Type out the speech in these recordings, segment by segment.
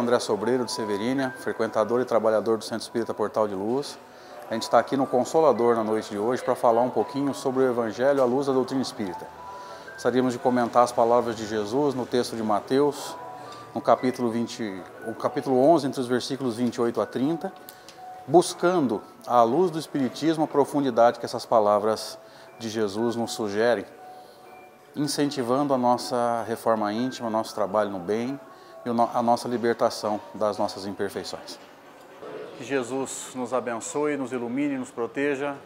André Sobreiro de Severínia, frequentador e trabalhador do Centro Espírita Portal de Luz. A gente está aqui no Consolador na noite de hoje para falar um pouquinho sobre o Evangelho à luz da doutrina espírita. Gostaríamos de comentar as palavras de Jesus no texto de Mateus, no capítulo, 20, o capítulo 11, entre os versículos 28 a 30, buscando, à luz do Espiritismo, a profundidade que essas palavras de Jesus nos sugerem, incentivando a nossa reforma íntima, nosso trabalho no bem e a nossa libertação das nossas imperfeições. Que Jesus nos abençoe, nos ilumine, nos proteja,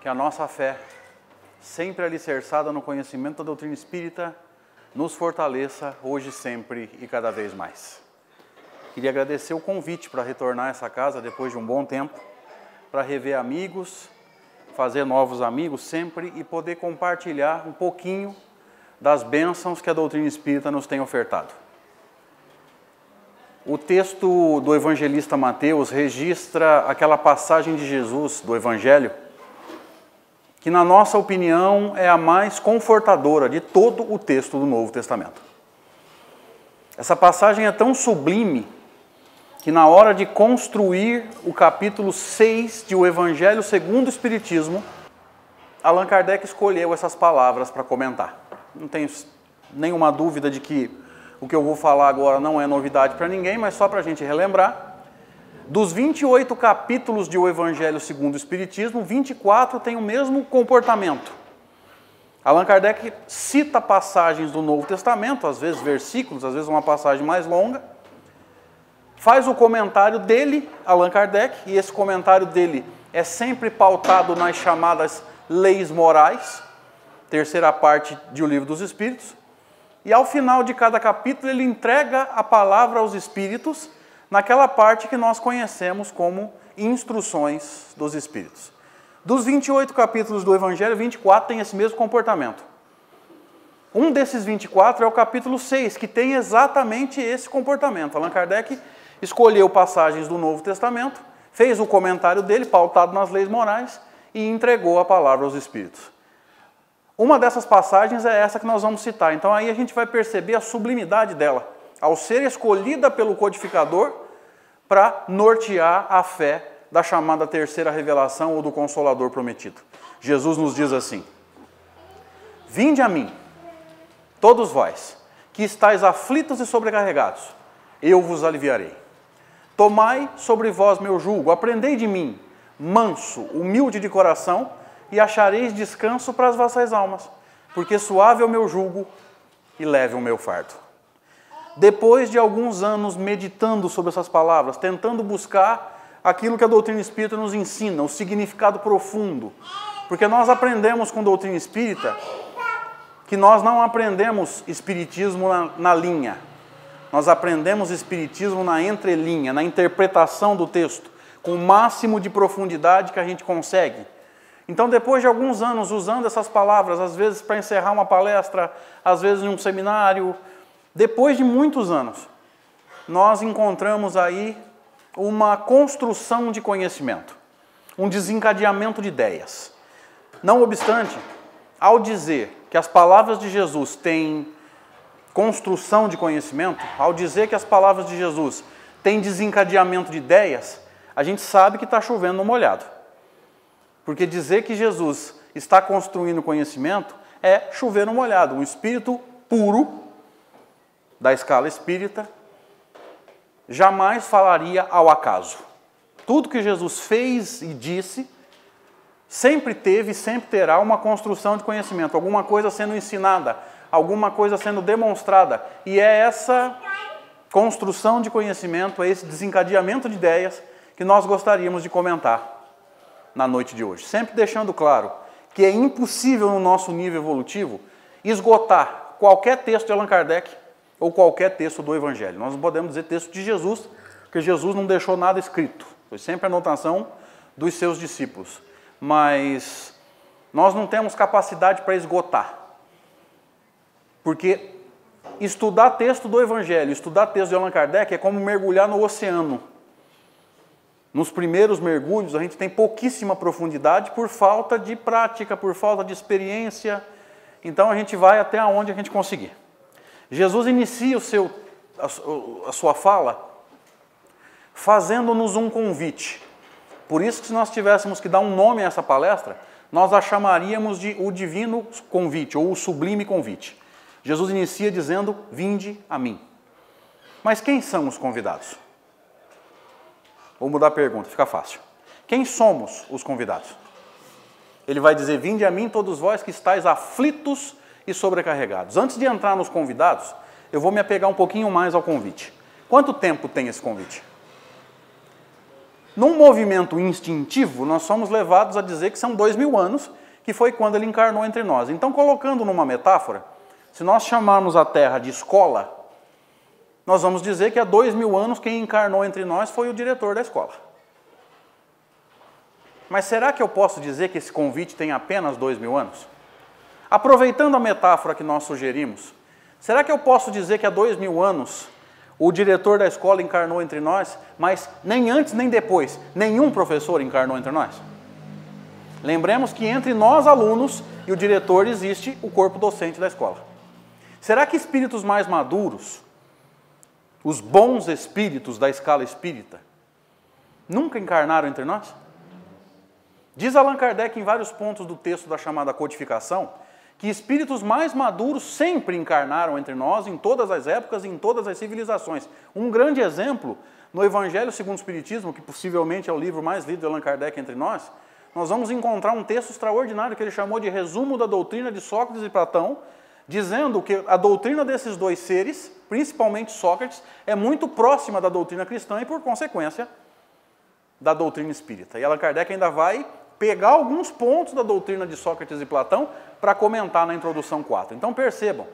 que a nossa fé, sempre alicerçada no conhecimento da doutrina espírita, nos fortaleça hoje, sempre e cada vez mais. Queria agradecer o convite para retornar a essa casa depois de um bom tempo, para rever amigos, fazer novos amigos sempre e poder compartilhar um pouquinho das bênçãos que a doutrina espírita nos tem ofertado. O texto do evangelista Mateus registra aquela passagem de Jesus do Evangelho que, na nossa opinião, é a mais confortadora de todo o texto do Novo Testamento. Essa passagem é tão sublime que, na hora de construir o capítulo 6 de O Evangelho segundo o Espiritismo, Allan Kardec escolheu essas palavras para comentar. Não tenho nenhuma dúvida de que o que eu vou falar agora não é novidade para ninguém, mas só para a gente relembrar. Dos 28 capítulos de O Evangelho segundo o Espiritismo, 24 têm o mesmo comportamento. Allan Kardec cita passagens do Novo Testamento, às vezes versículos, às vezes uma passagem mais longa, faz o comentário dele, Allan Kardec, e esse comentário dele é sempre pautado nas chamadas leis morais, terceira parte de O Livro dos Espíritos, e ao final de cada capítulo ele entrega a palavra aos Espíritos naquela parte que nós conhecemos como instruções dos Espíritos. Dos 28 capítulos do Evangelho, 24 tem esse mesmo comportamento. Um desses 24 é o capítulo 6, que tem exatamente esse comportamento. Allan Kardec escolheu passagens do Novo Testamento, fez o comentário dele, pautado nas leis morais, e entregou a palavra aos Espíritos. Uma dessas passagens é essa que nós vamos citar. Então aí a gente vai perceber a sublimidade dela, ao ser escolhida pelo codificador para nortear a fé da chamada terceira revelação ou do consolador prometido. Jesus nos diz assim: Vinde a mim, todos vós, que estáis aflitos e sobrecarregados, eu vos aliviarei. Tomai sobre vós meu jugo, aprendei de mim, manso, humilde de coração, e achareis descanso para as vossas almas, porque suave é o meu jugo e leve o meu fardo. Depois de alguns anos meditando sobre essas palavras, tentando buscar aquilo que a doutrina espírita nos ensina, o significado profundo, porque nós aprendemos com doutrina espírita que nós não aprendemos espiritismo na, na linha, nós aprendemos espiritismo na entrelinha, na interpretação do texto, com o máximo de profundidade que a gente consegue. Então, depois de alguns anos usando essas palavras, às vezes para encerrar uma palestra, às vezes em um seminário, depois de muitos anos, nós encontramos aí uma construção de conhecimento, um desencadeamento de ideias. Não obstante, ao dizer que as palavras de Jesus têm construção de conhecimento, ao dizer que as palavras de Jesus têm desencadeamento de ideias, a gente sabe que está chovendo no molhado. Porque dizer que Jesus está construindo conhecimento é chover no molhado, um espírito puro da escala espírita, jamais falaria ao acaso. Tudo que Jesus fez e disse sempre teve e sempre terá uma construção de conhecimento, alguma coisa sendo ensinada, alguma coisa sendo demonstrada. E é essa construção de conhecimento, é esse desencadeamento de ideias que nós gostaríamos de comentar na noite de hoje. Sempre deixando claro que é impossível no nosso nível evolutivo esgotar qualquer texto de Allan Kardec ou qualquer texto do Evangelho. Nós não podemos dizer texto de Jesus, porque Jesus não deixou nada escrito. Foi sempre a anotação dos seus discípulos. Mas nós não temos capacidade para esgotar. Porque estudar texto do Evangelho, estudar texto de Allan Kardec é como mergulhar no oceano. Nos primeiros mergulhos a gente tem pouquíssima profundidade por falta de prática, por falta de experiência. Então a gente vai até onde a gente conseguir. Jesus inicia o seu a, a sua fala fazendo-nos um convite. Por isso que se nós tivéssemos que dar um nome a essa palestra, nós a chamaríamos de o divino convite ou o sublime convite. Jesus inicia dizendo: "Vinde a mim". Mas quem são os convidados? Vou mudar a pergunta, fica fácil. Quem somos os convidados? Ele vai dizer: Vinde a mim, todos vós que estáis aflitos e sobrecarregados. Antes de entrar nos convidados, eu vou me apegar um pouquinho mais ao convite. Quanto tempo tem esse convite? Num movimento instintivo, nós somos levados a dizer que são dois mil anos, que foi quando ele encarnou entre nós. Então, colocando numa metáfora, se nós chamarmos a Terra de escola, nós vamos dizer que há dois mil anos quem encarnou entre nós foi o diretor da escola. Mas será que eu posso dizer que esse convite tem apenas dois mil anos? Aproveitando a metáfora que nós sugerimos, será que eu posso dizer que há dois mil anos o diretor da escola encarnou entre nós, mas nem antes nem depois nenhum professor encarnou entre nós? Lembremos que entre nós, alunos, e o diretor existe o corpo docente da escola. Será que espíritos mais maduros, os bons espíritos da escala espírita, nunca encarnaram entre nós? Diz Allan Kardec em vários pontos do texto da chamada codificação que espíritos mais maduros sempre encarnaram entre nós em todas as épocas e em todas as civilizações. Um grande exemplo no Evangelho segundo o Espiritismo, que possivelmente é o livro mais lido de Allan Kardec entre nós, nós vamos encontrar um texto extraordinário que ele chamou de resumo da doutrina de Sócrates e Platão, dizendo que a doutrina desses dois seres, principalmente Sócrates, é muito próxima da doutrina cristã e, por consequência, da doutrina espírita. E Allan Kardec ainda vai pegar alguns pontos da doutrina de Sócrates e Platão para comentar na introdução 4. Então percebam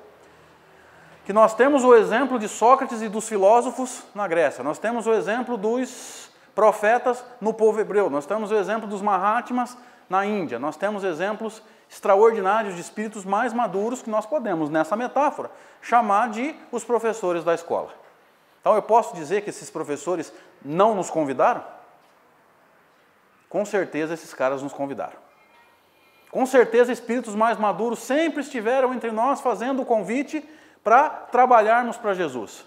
que nós temos o exemplo de Sócrates e dos filósofos na Grécia, nós temos o exemplo dos profetas no povo hebreu, nós temos o exemplo dos Mahatmas na Índia, nós temos exemplos extraordinários de espíritos mais maduros que nós podemos, nessa metáfora, chamar de os professores da escola. Então eu posso dizer que esses professores não nos convidaram? Com certeza esses caras nos convidaram. Com certeza espíritos mais maduros sempre estiveram entre nós fazendo o convite para trabalharmos para Jesus.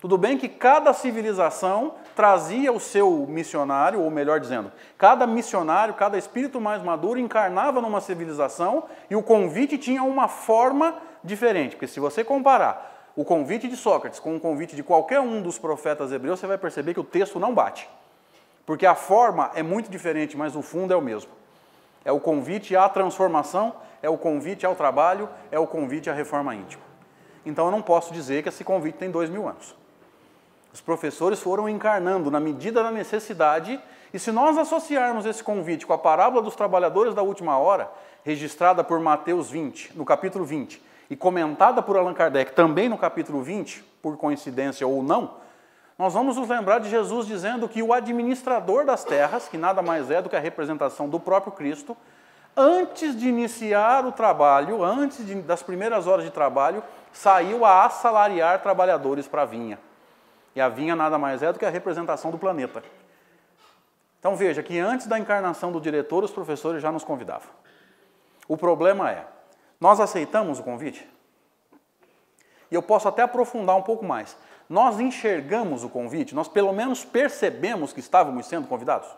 Tudo bem que cada civilização trazia o seu missionário, ou melhor dizendo, cada missionário, cada espírito mais maduro encarnava numa civilização e o convite tinha uma forma diferente. Porque se você comparar o convite de Sócrates com o convite de qualquer um dos profetas hebreus, você vai perceber que o texto não bate. Porque a forma é muito diferente, mas o fundo é o mesmo. É o convite à transformação, é o convite ao trabalho, é o convite à reforma íntima. Então eu não posso dizer que esse convite tem dois mil anos. Os professores foram encarnando na medida da necessidade, e se nós associarmos esse convite com a parábola dos trabalhadores da última hora, registrada por Mateus 20, no capítulo 20, e comentada por Allan Kardec também no capítulo 20, por coincidência ou não, nós vamos nos lembrar de Jesus dizendo que o administrador das terras, que nada mais é do que a representação do próprio Cristo, antes de iniciar o trabalho, antes de, das primeiras horas de trabalho, saiu a assalariar trabalhadores para a vinha. E a vinha nada mais é do que a representação do planeta. Então veja que antes da encarnação do diretor, os professores já nos convidavam. O problema é, nós aceitamos o convite? E eu posso até aprofundar um pouco mais. Nós enxergamos o convite? Nós pelo menos percebemos que estávamos sendo convidados?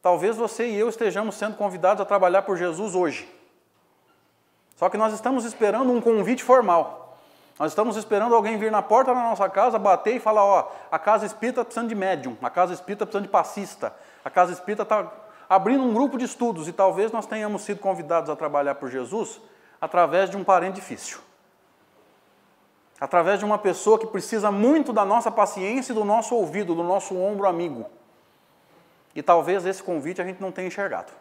Talvez você e eu estejamos sendo convidados a trabalhar por Jesus hoje. Só que nós estamos esperando um convite formal. Nós estamos esperando alguém vir na porta da nossa casa, bater e falar: ó, a casa espírita está precisando de médium, a casa espírita está precisando de passista, a casa espírita está abrindo um grupo de estudos e talvez nós tenhamos sido convidados a trabalhar por Jesus através de um parente difícil. Através de uma pessoa que precisa muito da nossa paciência e do nosso ouvido, do nosso ombro amigo. E talvez esse convite a gente não tenha enxergado.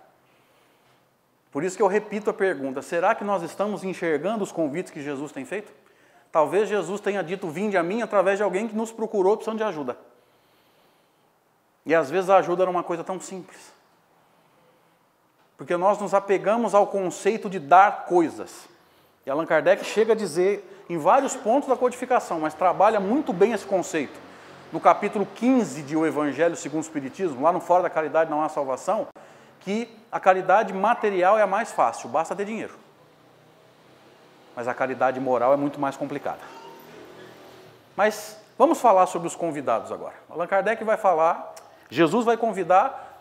Por isso que eu repito a pergunta: será que nós estamos enxergando os convites que Jesus tem feito? Talvez Jesus tenha dito: Vinde a mim através de alguém que nos procurou precisando de ajuda. E às vezes a ajuda era uma coisa tão simples. Porque nós nos apegamos ao conceito de dar coisas. E Allan Kardec chega a dizer em vários pontos da codificação, mas trabalha muito bem esse conceito. No capítulo 15 de O Evangelho segundo o Espiritismo, lá no Fora da Caridade Não Há Salvação, que a caridade material é a mais fácil, basta ter dinheiro mas a caridade moral é muito mais complicada. Mas vamos falar sobre os convidados agora. Allan Kardec vai falar, Jesus vai convidar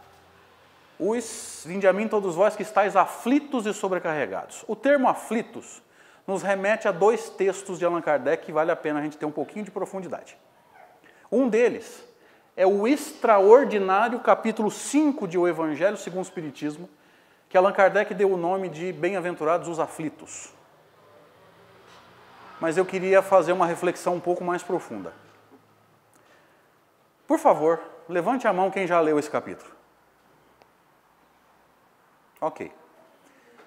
os vinde a mim todos vós que estáis aflitos e sobrecarregados. O termo aflitos nos remete a dois textos de Allan Kardec que vale a pena a gente ter um pouquinho de profundidade. Um deles é o extraordinário capítulo 5 de O Evangelho segundo o Espiritismo, que Allan Kardec deu o nome de Bem-aventurados os aflitos. Mas eu queria fazer uma reflexão um pouco mais profunda. Por favor, levante a mão quem já leu esse capítulo. Ok.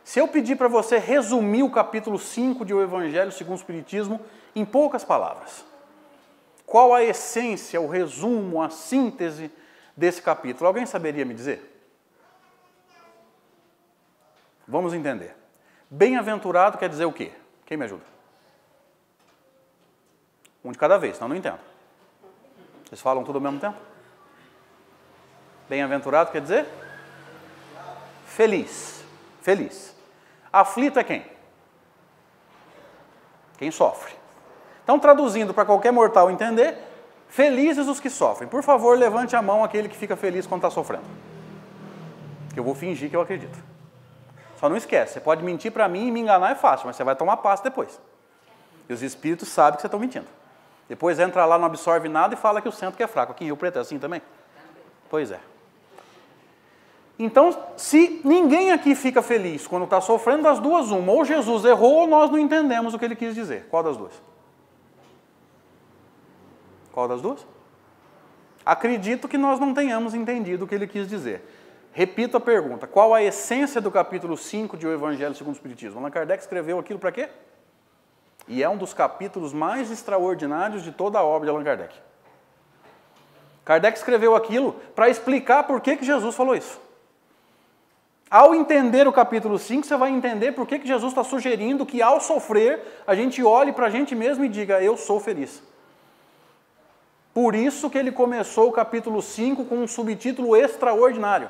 Se eu pedir para você resumir o capítulo 5 de O Evangelho segundo o Espiritismo em poucas palavras, qual a essência, o resumo, a síntese desse capítulo? Alguém saberia me dizer? Vamos entender. Bem-aventurado quer dizer o quê? Quem me ajuda? Um de cada vez, senão não entendo. Vocês falam tudo ao mesmo tempo? Bem-aventurado quer dizer? Feliz. Feliz. Aflito é quem? Quem sofre. Então, traduzindo para qualquer mortal entender, felizes os que sofrem. Por favor, levante a mão aquele que fica feliz quando está sofrendo. Que eu vou fingir que eu acredito. Só não esquece, você pode mentir para mim e me enganar é fácil, mas você vai tomar passo depois. E os espíritos sabem que você está mentindo. Depois entra lá, não absorve nada e fala que o centro que é fraco. Aqui em Rio Preto é assim também? Pois é. Então, se ninguém aqui fica feliz quando está sofrendo, das duas, uma. Ou Jesus errou ou nós não entendemos o que ele quis dizer. Qual das duas? Qual das duas? Acredito que nós não tenhamos entendido o que ele quis dizer. Repito a pergunta: qual a essência do capítulo 5 de O Evangelho segundo o Espiritismo? Allan Kardec escreveu aquilo para quê? E é um dos capítulos mais extraordinários de toda a obra de Allan Kardec. Kardec escreveu aquilo para explicar por que, que Jesus falou isso. Ao entender o capítulo 5, você vai entender por que, que Jesus está sugerindo que ao sofrer, a gente olhe para a gente mesmo e diga, eu sou feliz. Por isso que ele começou o capítulo 5 com um subtítulo extraordinário.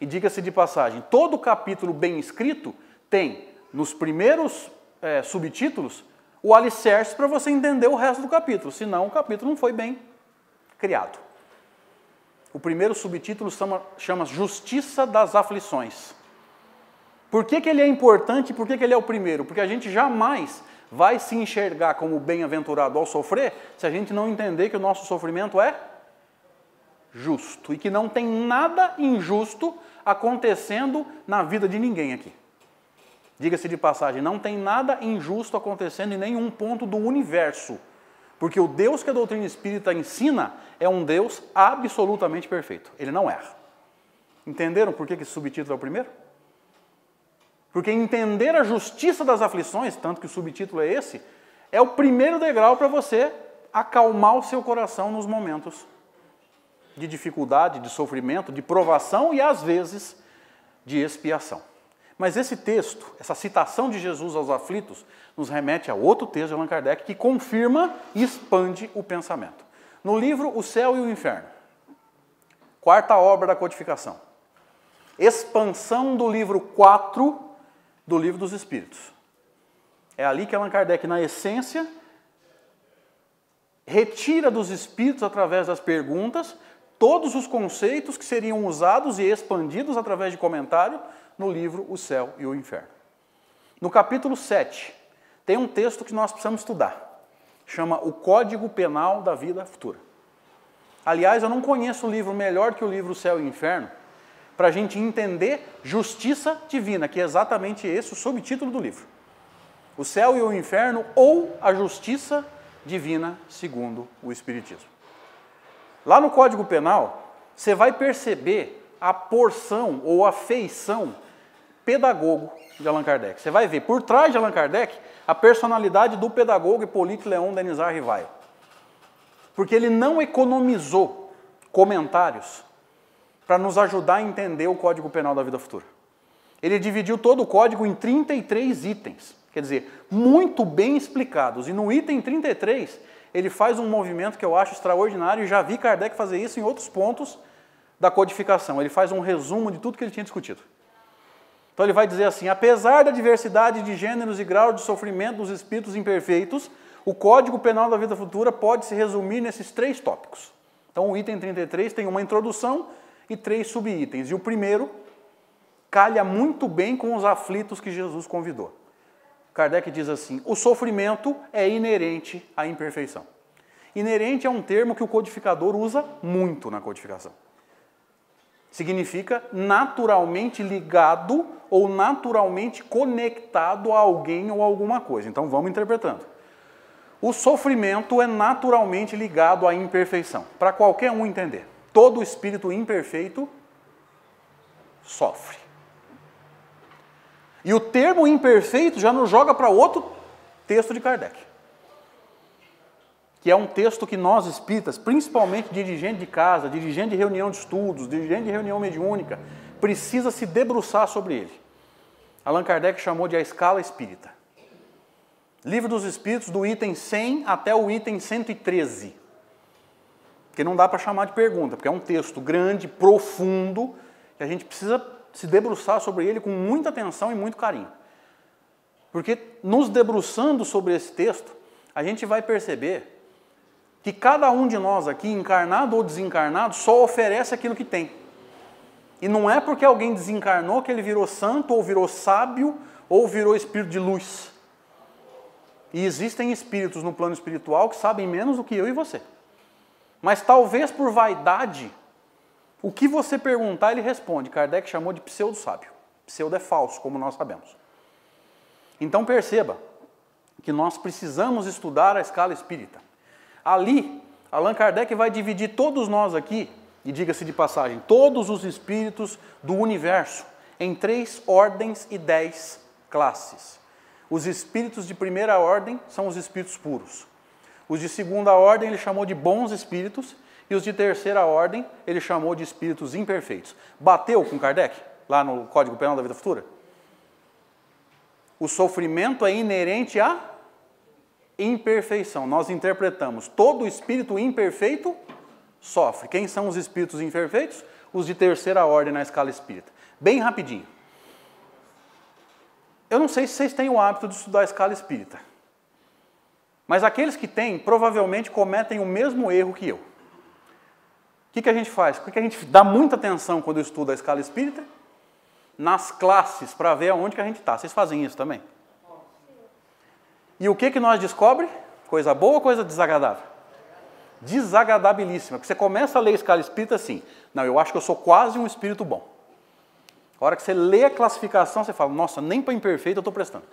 E diga-se de passagem, todo capítulo bem escrito tem, nos primeiros é, subtítulos, o alicerce para você entender o resto do capítulo, senão o capítulo não foi bem criado. O primeiro subtítulo chama, chama Justiça das Aflições. Por que, que ele é importante e por que, que ele é o primeiro? Porque a gente jamais vai se enxergar como bem-aventurado ao sofrer se a gente não entender que o nosso sofrimento é justo e que não tem nada injusto acontecendo na vida de ninguém aqui. Diga-se de passagem, não tem nada injusto acontecendo em nenhum ponto do universo. Porque o Deus que a doutrina espírita ensina é um Deus absolutamente perfeito. Ele não erra. Entenderam por que esse subtítulo é o primeiro? Porque entender a justiça das aflições, tanto que o subtítulo é esse, é o primeiro degrau para você acalmar o seu coração nos momentos de dificuldade, de sofrimento, de provação e às vezes de expiação. Mas esse texto, essa citação de Jesus aos aflitos, nos remete a outro texto de Allan Kardec que confirma e expande o pensamento. No livro O Céu e o Inferno, quarta obra da codificação, expansão do livro 4 do Livro dos Espíritos. É ali que Allan Kardec, na essência, retira dos espíritos, através das perguntas, todos os conceitos que seriam usados e expandidos através de comentário no livro O Céu e o Inferno. No capítulo 7, tem um texto que nós precisamos estudar. Chama O Código Penal da Vida Futura. Aliás, eu não conheço um livro melhor que o livro O Céu e o Inferno para a gente entender justiça divina, que é exatamente esse o subtítulo do livro. O céu e o inferno ou a justiça divina segundo o Espiritismo. Lá no Código Penal, você vai perceber a porção ou a feição pedagogo de Allan Kardec. Você vai ver por trás de Allan Kardec a personalidade do pedagogo Hippolyte Leon Denizar Rivaio. Porque ele não economizou comentários para nos ajudar a entender o Código Penal da Vida Futura. Ele dividiu todo o código em 33 itens, quer dizer, muito bem explicados. E no item 33, ele faz um movimento que eu acho extraordinário e já vi Kardec fazer isso em outros pontos da codificação. Ele faz um resumo de tudo que ele tinha discutido. Então ele vai dizer assim: apesar da diversidade de gêneros e graus de sofrimento dos espíritos imperfeitos, O Código Penal da Vida Futura pode se resumir nesses três tópicos. Então, o item 33 tem uma introdução e três subitens. E o primeiro calha muito bem com os aflitos que Jesus convidou. Kardec diz assim: o sofrimento é inerente à imperfeição. Inerente é um termo que o codificador usa muito na codificação. Significa naturalmente ligado ou naturalmente conectado a alguém ou alguma coisa. Então vamos interpretando. O sofrimento é naturalmente ligado à imperfeição, para qualquer um entender. Todo espírito imperfeito sofre. E o termo imperfeito já nos joga para outro texto de Kardec. Que é um texto que nós espíritas, principalmente dirigente de casa, dirigente de reunião de estudos, dirigente de reunião mediúnica, precisa se debruçar sobre ele. Allan Kardec chamou de a escala espírita. Livro dos Espíritos, do item 100 até o item 113. Que não dá para chamar de pergunta, porque é um texto grande, profundo, que a gente precisa se debruçar sobre ele com muita atenção e muito carinho. Porque nos debruçando sobre esse texto, a gente vai perceber que cada um de nós aqui, encarnado ou desencarnado, só oferece aquilo que tem. E não é porque alguém desencarnou que ele virou santo, ou virou sábio, ou virou espírito de luz. E existem espíritos no plano espiritual que sabem menos do que eu e você. Mas talvez por vaidade, o que você perguntar, ele responde. Kardec chamou de pseudo-sábio. Pseudo é falso, como nós sabemos. Então perceba que nós precisamos estudar a escala espírita. Ali, Allan Kardec vai dividir todos nós aqui, e diga-se de passagem, todos os espíritos do universo, em três ordens e dez classes. Os espíritos de primeira ordem são os espíritos puros. Os de segunda ordem ele chamou de bons espíritos, e os de terceira ordem ele chamou de espíritos imperfeitos. Bateu com Kardec, lá no Código Penal da Vida Futura? O sofrimento é inerente à imperfeição. Nós interpretamos todo espírito imperfeito sofre. Quem são os espíritos imperfeitos? Os de terceira ordem na escala espírita. Bem rapidinho. Eu não sei se vocês têm o hábito de estudar a escala espírita. Mas aqueles que têm, provavelmente cometem o mesmo erro que eu que, que a gente faz? Por que a gente dá muita atenção quando estuda a escala espírita? Nas classes, para ver aonde que a gente está. Vocês fazem isso também? E o que, que nós descobre? Coisa boa ou coisa desagradável? Desagradabilíssima. Porque você começa a ler a escala espírita assim, não, eu acho que eu sou quase um espírito bom. A hora que você lê a classificação, você fala, nossa, nem para imperfeito eu estou prestando.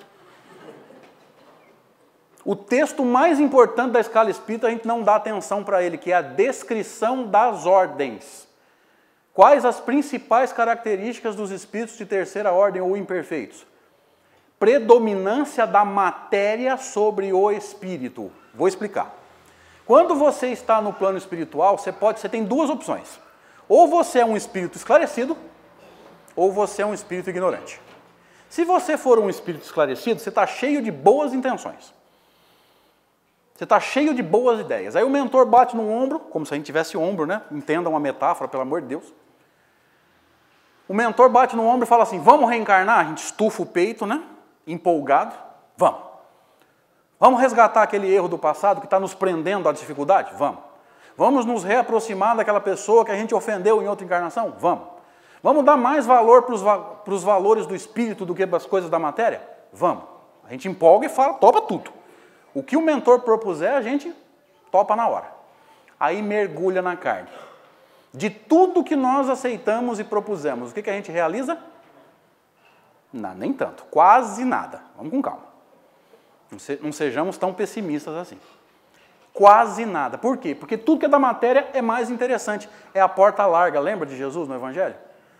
O texto mais importante da escala espírita, a gente não dá atenção para ele, que é a descrição das ordens. Quais as principais características dos espíritos de terceira ordem ou imperfeitos? Predominância da matéria sobre o espírito. Vou explicar. Quando você está no plano espiritual, você pode, você tem duas opções. Ou você é um espírito esclarecido, ou você é um espírito ignorante. Se você for um espírito esclarecido, você está cheio de boas intenções. Você está cheio de boas ideias. Aí o mentor bate no ombro, como se a gente tivesse ombro, né? Entenda uma metáfora, pelo amor de Deus. O mentor bate no ombro e fala assim: vamos reencarnar? A gente estufa o peito, né? Empolgado. Vamos. Vamos resgatar aquele erro do passado que está nos prendendo à dificuldade? Vamos. Vamos nos reaproximar daquela pessoa que a gente ofendeu em outra encarnação? Vamos. Vamos dar mais valor para os valores do espírito do que para as coisas da matéria? Vamos. A gente empolga e fala, topa tudo. O que o mentor propuser, a gente topa na hora. Aí mergulha na carne. De tudo que nós aceitamos e propusemos, o que, que a gente realiza? Não, nem tanto, quase nada. Vamos com calma. Não sejamos tão pessimistas assim. Quase nada. Por quê? Porque tudo que é da matéria é mais interessante. É a porta larga. Lembra de Jesus no Evangelho?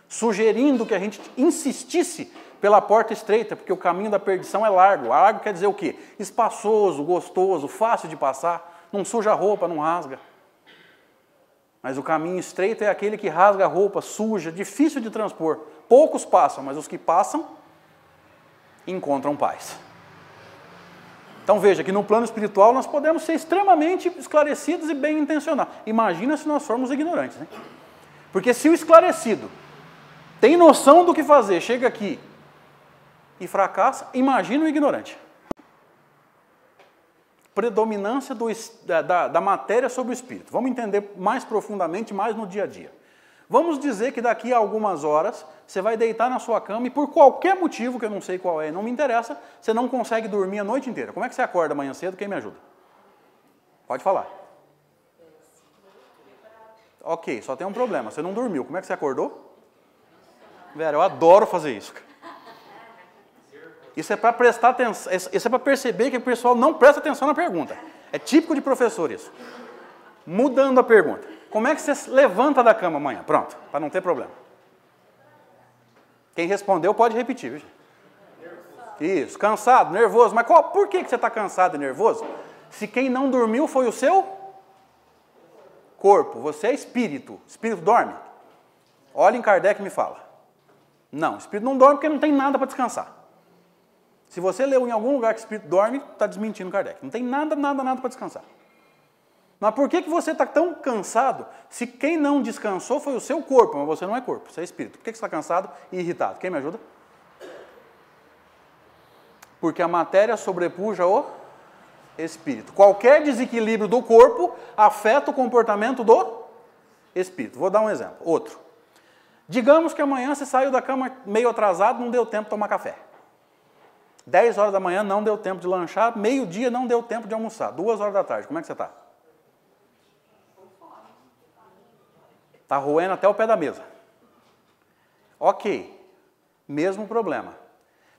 Sugerindo que a gente insistisse pela porta estreita, porque o caminho da perdição é largo. Largo quer dizer o quê? Espaçoso, gostoso, fácil de passar, não suja a roupa, não rasga. Mas o caminho estreito é aquele que rasga a roupa, suja, difícil de transpor. Poucos passam, mas os que passam encontram paz. Então veja que no plano espiritual nós podemos ser extremamente esclarecidos e bem intencionados. Imagina se nós formos ignorantes, né? Porque se o esclarecido tem noção do que fazer, chega aqui e fracassa, imagina o ignorante. predominância do, da, da matéria sobre o espírito. Vamos entender mais profundamente, mais no dia a dia. Vamos dizer que daqui a algumas horas você vai deitar na sua cama e por qualquer motivo, que eu não sei qual é, não me interessa, você não consegue dormir a noite inteira. Como é que você acorda amanhã cedo? Quem me ajuda? Pode falar. Ok, só tem um problema. Você não dormiu. Como é que você acordou? Vera, eu adoro fazer isso. Isso é para prestar atenção, isso é para perceber que o pessoal não presta atenção na pergunta. É típico de professor isso. Mudando a pergunta. Como é que você levanta da cama amanhã? Pronto, para não ter problema. Quem respondeu pode repetir. Isso, cansado, nervoso. Mas qual, por que, que você está cansado e nervoso? Se quem não dormiu foi o seu corpo, você é espírito. Espírito dorme? Olha em Kardec e me fala. Não, espírito não dorme porque não tem nada para descansar. Se você leu em algum lugar que espírito dorme, está desmentindo Kardec. Não tem nada, nada, nada para descansar. Mas por que, que você está tão cansado se quem não descansou foi o seu corpo, mas você não é corpo, você é espírito? Por que, que você está cansado e irritado? Quem me ajuda? Porque a matéria sobrepuja o espírito. Qualquer desequilíbrio do corpo afeta o comportamento do espírito. Vou dar um exemplo. Outro. Digamos que amanhã você saiu da cama meio atrasado, não deu tempo de tomar café. 10 horas da manhã não deu tempo de lanchar, meio-dia não deu tempo de almoçar, duas horas da tarde, como é que você está? Está roendo até o pé da mesa. Ok, mesmo problema.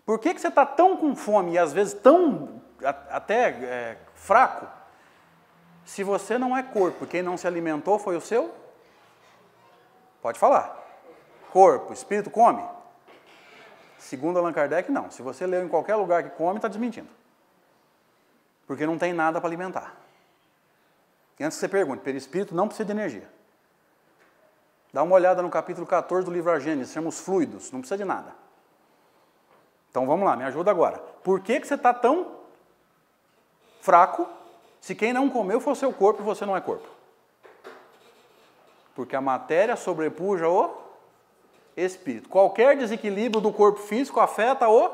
Por que, que você está tão com fome e às vezes tão até é, fraco, se você não é corpo, quem não se alimentou foi o seu? Pode falar. Corpo, espírito come? Segundo Allan Kardec, não. Se você leu em qualquer lugar que come, está desmentindo. Porque não tem nada para alimentar. E antes que você pergunte, perispírito não precisa de energia. Dá uma olhada no capítulo 14 do livro A Gênesis, fluidos, não precisa de nada. Então vamos lá, me ajuda agora. Por que, que você está tão fraco se quem não comeu foi o seu corpo e você não é corpo? Porque a matéria sobrepuja o espírito. Qualquer desequilíbrio do corpo físico afeta o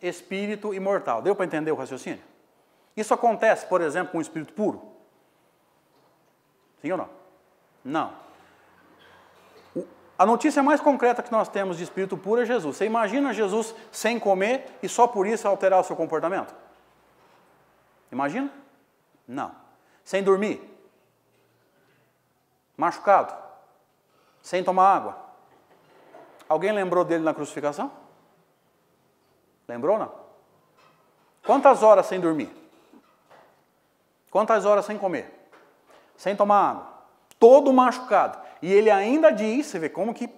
espírito imortal. Deu para entender o raciocínio? Isso acontece, por exemplo, com o espírito puro? Sim ou não? Não. A notícia mais concreta que nós temos de espírito puro é Jesus. Você imagina Jesus sem comer e só por isso alterar o seu comportamento? Imagina? Não. Sem dormir? Machucado? Sem tomar água? Alguém lembrou dele na crucificação? Lembrou ou não? Quantas horas sem dormir? Quantas horas sem comer? Sem tomar água? Todo machucado. E ele ainda diz, você vê como que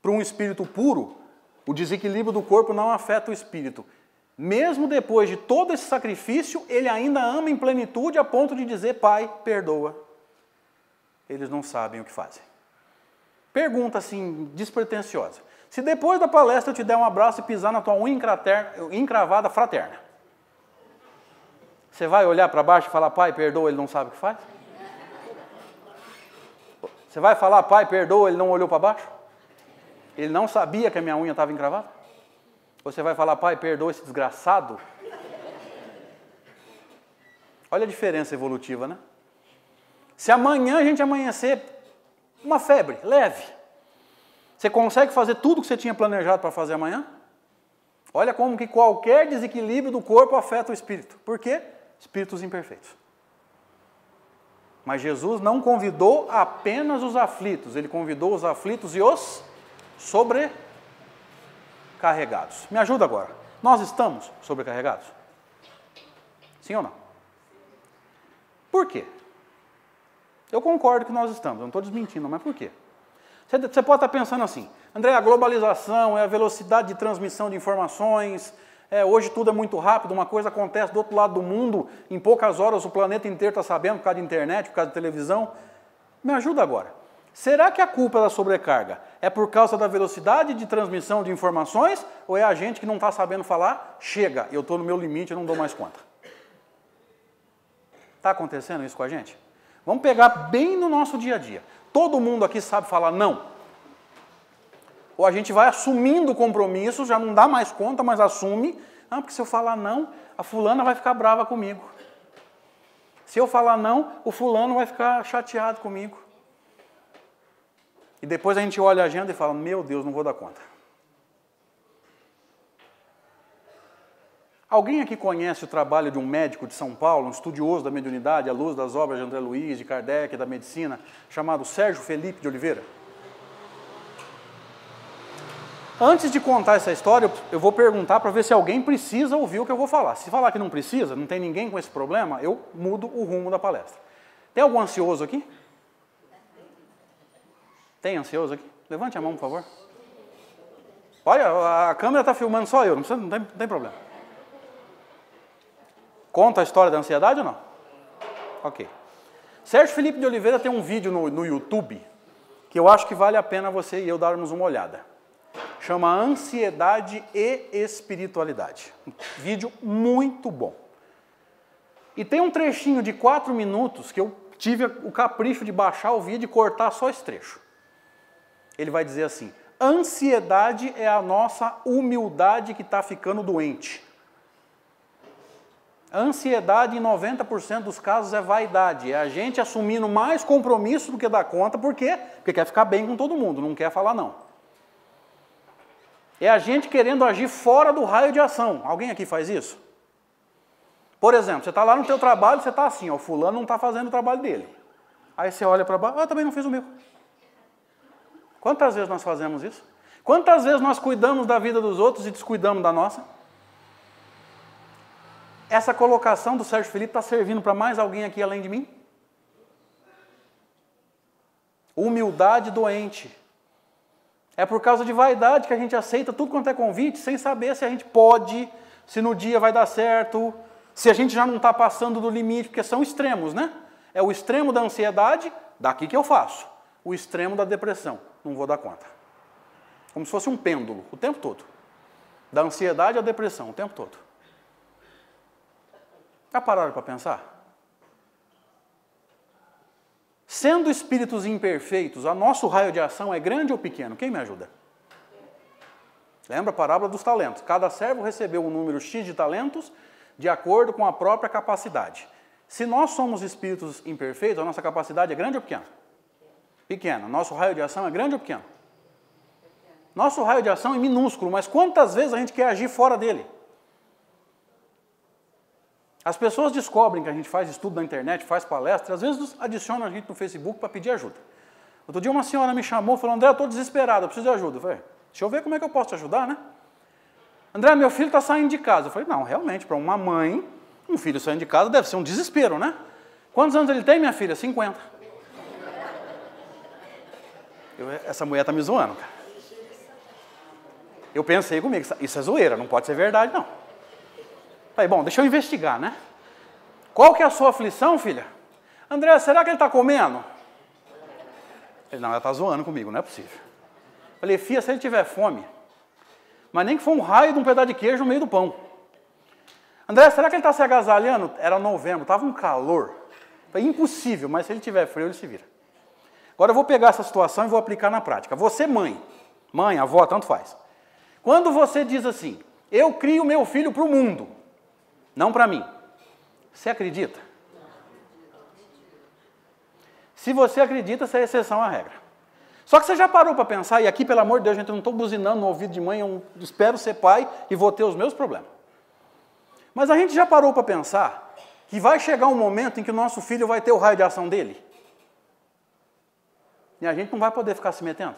para um espírito puro, o desequilíbrio do corpo não afeta o espírito. Mesmo depois de todo esse sacrifício, ele ainda ama em plenitude a ponto de dizer: Pai, perdoa. Eles não sabem o que fazem. Pergunta assim, despretensiosa. Se depois da palestra eu te der um abraço e pisar na tua unha encravada fraterna, você vai olhar para baixo e falar, pai, perdoa, ele não sabe o que faz? Você vai falar, pai, perdoa, ele não olhou para baixo? Ele não sabia que a minha unha estava encravada? Você vai falar, pai, perdoa esse desgraçado? Olha a diferença evolutiva, né? Se amanhã a gente amanhecer uma febre leve, você consegue fazer tudo que você tinha planejado para fazer amanhã? Olha como que qualquer desequilíbrio do corpo afeta o espírito. Por quê? Espíritos imperfeitos. Mas Jesus não convidou apenas os aflitos, ele convidou os aflitos e os sobrecarregados. Me ajuda agora. Nós estamos sobrecarregados? Sim ou não? Por quê? Eu concordo que nós estamos, eu não estou desmentindo, mas por quê? Você pode estar pensando assim, André, a globalização é a velocidade de transmissão de informações, é, hoje tudo é muito rápido, uma coisa acontece do outro lado do mundo, em poucas horas o planeta inteiro está sabendo por causa de internet, por causa de televisão. Me ajuda agora. Será que a culpa da sobrecarga é por causa da velocidade de transmissão de informações ou é a gente que não está sabendo falar? Chega, eu estou no meu limite, eu não dou mais conta. Está acontecendo isso com a gente? Vamos pegar bem no nosso dia a dia. Todo mundo aqui sabe falar não. Ou a gente vai assumindo compromissos, já não dá mais conta, mas assume. Ah, porque se eu falar não, a fulana vai ficar brava comigo. Se eu falar não, o fulano vai ficar chateado comigo. E depois a gente olha a agenda e fala: Meu Deus, não vou dar conta. Alguém aqui conhece o trabalho de um médico de São Paulo, um estudioso da mediunidade, à luz das obras de André Luiz, de Kardec, da medicina, chamado Sérgio Felipe de Oliveira? Antes de contar essa história, eu vou perguntar para ver se alguém precisa ouvir o que eu vou falar. Se falar que não precisa, não tem ninguém com esse problema, eu mudo o rumo da palestra. Tem algum ansioso aqui? Tem ansioso aqui? Levante a mão, por favor. Olha, a câmera está filmando só eu, não, precisa, não, tem, não tem problema. Conta a história da ansiedade ou não? Ok. Sérgio Felipe de Oliveira tem um vídeo no, no YouTube que eu acho que vale a pena você e eu darmos uma olhada. Chama Ansiedade e Espiritualidade. Vídeo muito bom. E tem um trechinho de quatro minutos que eu tive o capricho de baixar o vídeo e cortar só esse trecho. Ele vai dizer assim: ansiedade é a nossa humildade que está ficando doente. Ansiedade, em 90% dos casos, é vaidade. É a gente assumindo mais compromisso do que dar conta. Por quê? Porque quer ficar bem com todo mundo, não quer falar não. É a gente querendo agir fora do raio de ação. Alguém aqui faz isso? Por exemplo, você está lá no teu trabalho, você está assim, ó, fulano não está fazendo o trabalho dele. Aí você olha para baixo, ah, também não fez o meu. Quantas vezes nós fazemos isso? Quantas vezes nós cuidamos da vida dos outros e descuidamos da nossa? Essa colocação do Sérgio Felipe está servindo para mais alguém aqui além de mim? Humildade doente. É por causa de vaidade que a gente aceita tudo quanto é convite, sem saber se a gente pode, se no dia vai dar certo, se a gente já não está passando do limite, porque são extremos, né? É o extremo da ansiedade, daqui que eu faço. O extremo da depressão, não vou dar conta. Como se fosse um pêndulo, o tempo todo. Da ansiedade à depressão, o tempo todo. Já pararam para pensar? Sendo espíritos imperfeitos, a nosso raio de ação é grande ou pequeno? Quem me ajuda? Lembra a parábola dos talentos? Cada servo recebeu um número X de talentos de acordo com a própria capacidade. Se nós somos espíritos imperfeitos, a nossa capacidade é grande ou pequena? Pequena. Nosso raio de ação é grande ou pequeno? Nosso raio de ação é minúsculo, mas quantas vezes a gente quer agir fora dele? As pessoas descobrem que a gente faz estudo na internet, faz palestra, às vezes adicionam a gente no Facebook para pedir ajuda. Outro dia uma senhora me chamou e falou, André, eu estou desesperado, eu preciso de ajuda. Eu falei, deixa eu ver como é que eu posso te ajudar, né? André, meu filho está saindo de casa. Eu falei, não, realmente, para uma mãe, um filho saindo de casa deve ser um desespero, né? Quantos anos ele tem, minha filha? 50. Eu, essa mulher está me zoando, cara. Eu pensei comigo, isso é zoeira, não pode ser verdade, não. Falei, bom, deixa eu investigar, né? Qual que é a sua aflição, filha? André, será que ele está comendo? Ele, não, ela está zoando comigo, não é possível. Falei, filha, se ele tiver fome, mas nem que for um raio de um pedaço de queijo no meio do pão. André, será que ele está se agasalhando? Era novembro, estava um calor. Falei, impossível, mas se ele tiver frio, ele se vira. Agora eu vou pegar essa situação e vou aplicar na prática. Você, mãe, mãe, avó, tanto faz. Quando você diz assim, eu crio meu filho para o mundo, não para mim. Você acredita? Se você acredita, essa é exceção à regra. Só que você já parou para pensar, e aqui, pelo amor de Deus, gente, eu não estou buzinando no ouvido de mãe, eu espero ser pai e vou ter os meus problemas. Mas a gente já parou para pensar que vai chegar um momento em que o nosso filho vai ter o raio de ação dele. E a gente não vai poder ficar se metendo.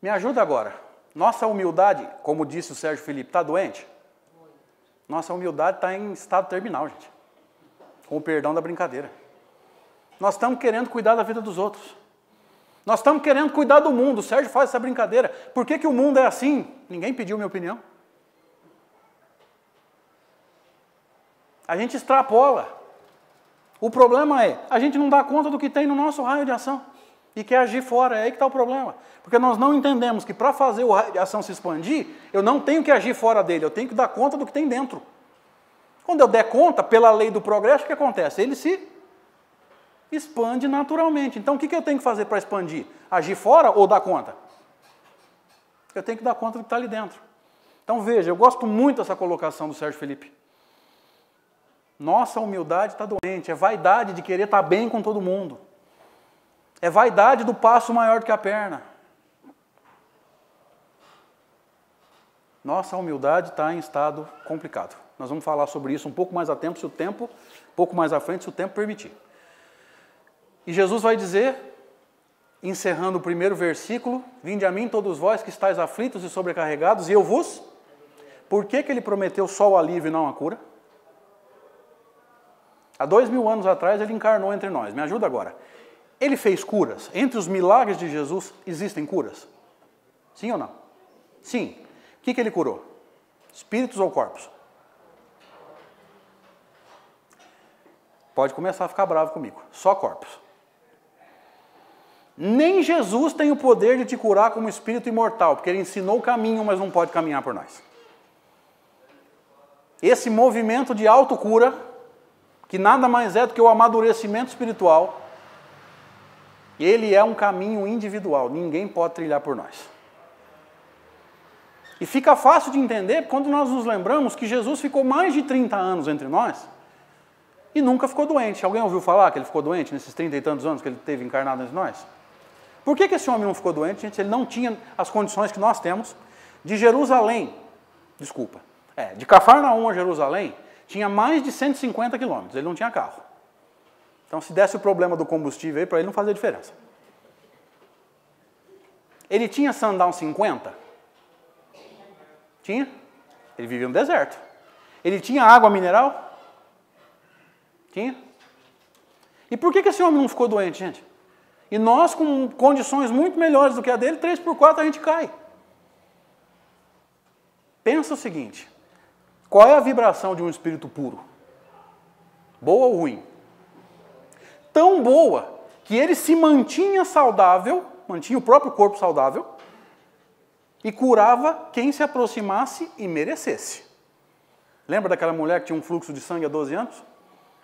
Me ajuda agora. Nossa humildade, como disse o Sérgio Felipe, está doente? Nossa humildade está em estado terminal, gente. Com o perdão da brincadeira. Nós estamos querendo cuidar da vida dos outros. Nós estamos querendo cuidar do mundo. O Sérgio faz essa brincadeira. Por que, que o mundo é assim? Ninguém pediu minha opinião. A gente extrapola. O problema é, a gente não dá conta do que tem no nosso raio de ação e quer agir fora. É aí que está o problema. Porque nós não entendemos que para fazer a ação se expandir, eu não tenho que agir fora dele, eu tenho que dar conta do que tem dentro. Quando eu der conta, pela lei do progresso, o que acontece? Ele se expande naturalmente. Então o que eu tenho que fazer para expandir? Agir fora ou dar conta? Eu tenho que dar conta do que está ali dentro. Então veja, eu gosto muito dessa colocação do Sérgio Felipe. Nossa humildade está doente, é vaidade de querer estar tá bem com todo mundo. É vaidade do passo maior do que a perna. Nossa humildade está em estado complicado. Nós vamos falar sobre isso um pouco mais a tempo, se o tempo, um pouco mais à frente, se o tempo permitir. E Jesus vai dizer, encerrando o primeiro versículo: Vinde a mim, todos vós que estáis aflitos e sobrecarregados, e eu vos. Por que, que ele prometeu só o alívio e não a cura? Há dois mil anos atrás ele encarnou entre nós. Me ajuda agora. Ele fez curas. Entre os milagres de Jesus existem curas? Sim ou não? Sim. O que, que ele curou? Espíritos ou corpos? Pode começar a ficar bravo comigo. Só corpos. Nem Jesus tem o poder de te curar como espírito imortal, porque ele ensinou o caminho, mas não pode caminhar por nós. Esse movimento de autocura, que nada mais é do que o amadurecimento espiritual, ele é um caminho individual, ninguém pode trilhar por nós. E fica fácil de entender quando nós nos lembramos que Jesus ficou mais de 30 anos entre nós e nunca ficou doente. Alguém ouviu falar que ele ficou doente nesses 30 e tantos anos que ele teve encarnado entre nós? Por que, que esse homem não ficou doente, gente? Ele não tinha as condições que nós temos. De Jerusalém, desculpa, é, de Cafarnaum a Jerusalém, tinha mais de 150 quilômetros, ele não tinha carro. Então, se desse o problema do combustível aí, para ele não fazia diferença. Ele tinha sandal 50? Tinha. Ele vivia no deserto. Ele tinha água mineral? Tinha. E por que, que esse homem não ficou doente, gente? E nós, com condições muito melhores do que a dele, 3 por 4 a gente cai. Pensa o seguinte: qual é a vibração de um espírito puro? Boa ou ruim? Tão boa que ele se mantinha saudável, mantinha o próprio corpo saudável e curava quem se aproximasse e merecesse. Lembra daquela mulher que tinha um fluxo de sangue há 12 anos?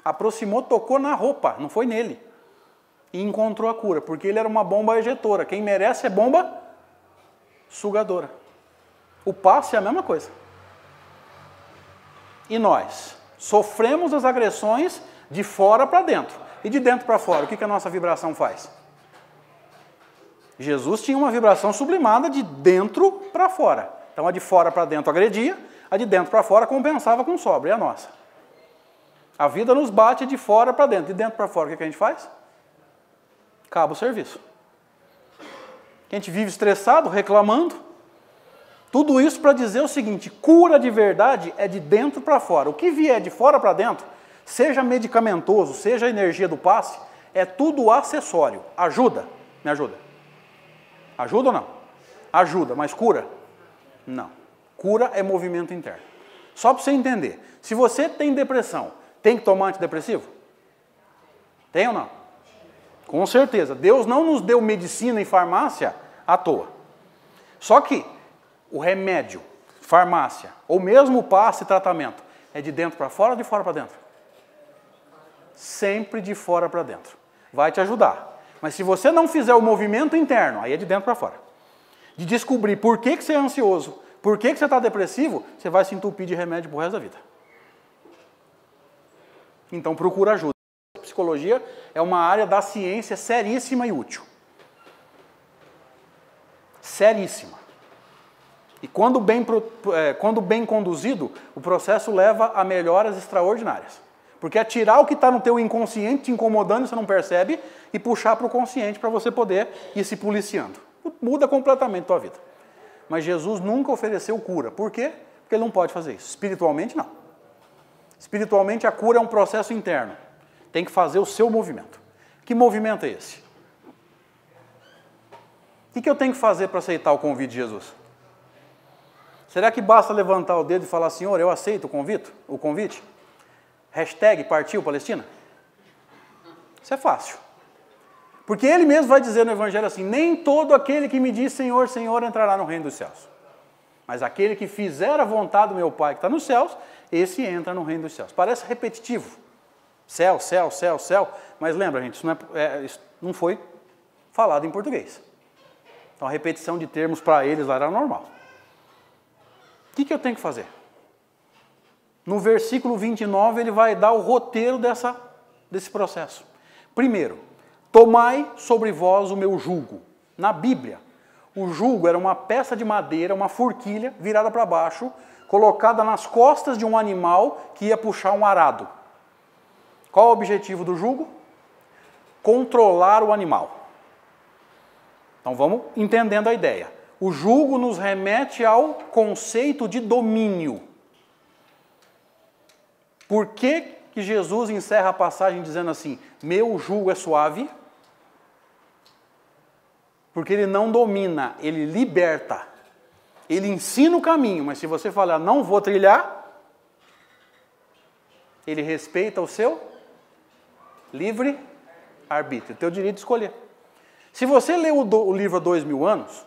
Aproximou, tocou na roupa, não foi nele. E encontrou a cura, porque ele era uma bomba ejetora. Quem merece é bomba sugadora. O passe é a mesma coisa. E nós sofremos as agressões de fora para dentro. E de dentro para fora, o que, que a nossa vibração faz? Jesus tinha uma vibração sublimada de dentro para fora. Então a de fora para dentro agredia, a de dentro para fora compensava com sobra, e a nossa? A vida nos bate de fora para dentro, de dentro para fora, o que, que a gente faz? Acaba o serviço. A gente vive estressado, reclamando. Tudo isso para dizer o seguinte: cura de verdade é de dentro para fora. O que vier de fora para dentro seja medicamentoso, seja a energia do passe, é tudo acessório. Ajuda? Me ajuda. Ajuda ou não? Ajuda, mas cura? Não. Cura é movimento interno. Só para você entender, se você tem depressão, tem que tomar antidepressivo? Tem ou não? Com certeza. Deus não nos deu medicina e farmácia à toa. Só que o remédio, farmácia, ou mesmo passe tratamento, é de dentro para fora ou de fora para dentro? Sempre de fora para dentro. Vai te ajudar. Mas se você não fizer o movimento interno, aí é de dentro para fora. De descobrir por que, que você é ansioso, por que, que você está depressivo, você vai se entupir de remédio pro resto da vida. Então procura ajuda. Psicologia é uma área da ciência seríssima e útil. Seríssima. E quando bem, é, quando bem conduzido, o processo leva a melhoras extraordinárias. Porque é tirar o que está no teu inconsciente te incomodando, você não percebe, e puxar para o consciente para você poder ir se policiando. Muda completamente a tua vida. Mas Jesus nunca ofereceu cura. Por quê? Porque ele não pode fazer isso. Espiritualmente, não. Espiritualmente, a cura é um processo interno. Tem que fazer o seu movimento. Que movimento é esse? O que eu tenho que fazer para aceitar o convite de Jesus? Será que basta levantar o dedo e falar, Senhor, eu aceito o convite? O convite? Hashtag partiu Palestina? Isso é fácil. Porque ele mesmo vai dizer no Evangelho assim: nem todo aquele que me diz Senhor, Senhor entrará no reino dos céus. Mas aquele que fizer a vontade do meu Pai que está nos céus, esse entra no reino dos céus. Parece repetitivo. Céu, céu, céu, céu. Mas lembra, gente, isso não, é, é, isso não foi falado em português. Então a repetição de termos para eles lá era normal. O que, que eu tenho que fazer? No versículo 29, ele vai dar o roteiro dessa, desse processo. Primeiro, tomai sobre vós o meu jugo. Na Bíblia, o jugo era uma peça de madeira, uma forquilha virada para baixo, colocada nas costas de um animal que ia puxar um arado. Qual o objetivo do jugo? Controlar o animal. Então vamos entendendo a ideia. O jugo nos remete ao conceito de domínio. Por que, que Jesus encerra a passagem dizendo assim: Meu jugo é suave? Porque ele não domina, ele liberta. Ele ensina o caminho, mas se você falar não vou trilhar, ele respeita o seu livre arbítrio, o teu direito de escolher. Se você lê o, do, o livro há dois mil anos,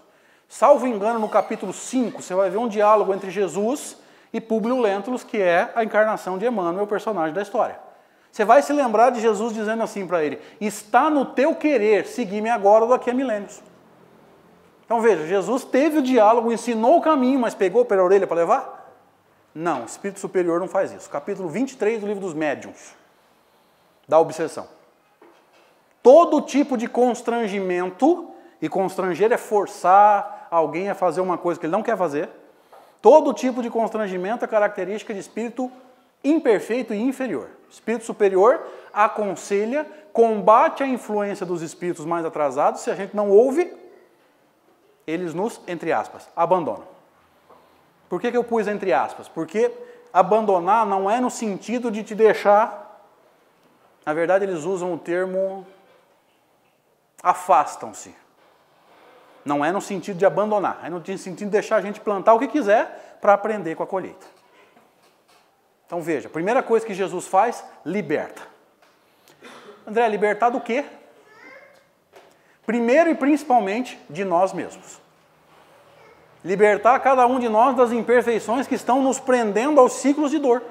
salvo engano, no capítulo 5, você vai ver um diálogo entre Jesus e Públio Lentulus, que é a encarnação de Emmanuel, o personagem da história. Você vai se lembrar de Jesus dizendo assim para ele: Está no teu querer, seguir-me agora ou daqui a milênios. Então veja, Jesus teve o diálogo, ensinou o caminho, mas pegou pela orelha para levar? Não, o Espírito Superior não faz isso. Capítulo 23 do livro dos médiuns, da obsessão. Todo tipo de constrangimento, e constranger é forçar alguém a fazer uma coisa que ele não quer fazer, Todo tipo de constrangimento é característica de espírito imperfeito e inferior. espírito superior aconselha, combate a influência dos espíritos mais atrasados. Se a gente não ouve, eles nos, entre aspas, abandonam. Por que, que eu pus entre aspas? Porque abandonar não é no sentido de te deixar. Na verdade, eles usam o termo afastam-se. Não é no sentido de abandonar, é no sentido de deixar a gente plantar o que quiser para aprender com a colheita. Então veja, a primeira coisa que Jesus faz, liberta. André, libertar do quê? Primeiro e principalmente de nós mesmos. Libertar cada um de nós das imperfeições que estão nos prendendo aos ciclos de dor.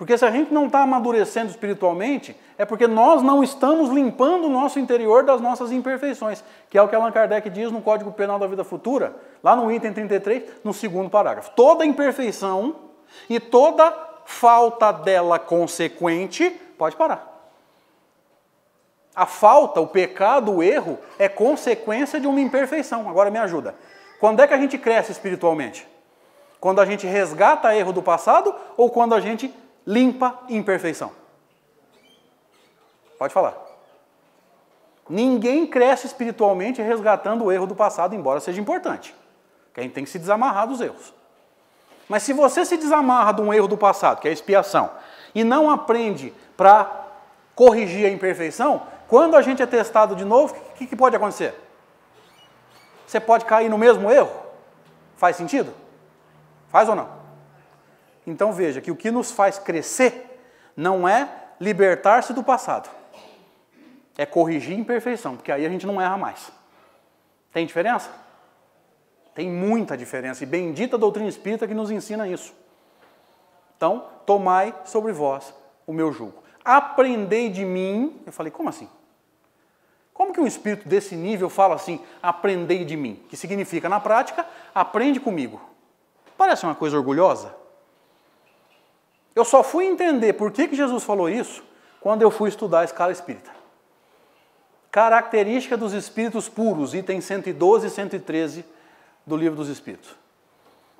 Porque se a gente não está amadurecendo espiritualmente, é porque nós não estamos limpando o nosso interior das nossas imperfeições, que é o que Allan Kardec diz no Código Penal da Vida Futura, lá no item 33, no segundo parágrafo. Toda imperfeição e toda falta dela consequente pode parar. A falta, o pecado, o erro é consequência de uma imperfeição. Agora me ajuda. Quando é que a gente cresce espiritualmente? Quando a gente resgata erro do passado ou quando a gente limpa imperfeição? Pode falar. Ninguém cresce espiritualmente resgatando o erro do passado, embora seja importante. Que a gente tem que se desamarrar dos erros. Mas se você se desamarra de um erro do passado, que é a expiação, e não aprende para corrigir a imperfeição, quando a gente é testado de novo, o que, que pode acontecer? Você pode cair no mesmo erro? Faz sentido? Faz ou não? Então veja que o que nos faz crescer não é libertar-se do passado, é corrigir imperfeição, porque aí a gente não erra mais. Tem diferença? Tem muita diferença, e bendita a doutrina espírita que nos ensina isso. Então, tomai sobre vós o meu jugo. Aprendei de mim. Eu falei, como assim? Como que um espírito desse nível fala assim, aprendei de mim? Que significa, na prática, aprende comigo. Parece uma coisa orgulhosa? Eu só fui entender por que, que Jesus falou isso quando eu fui estudar a escala espírita. Característica dos espíritos puros, itens 112 e 113 do livro dos espíritos.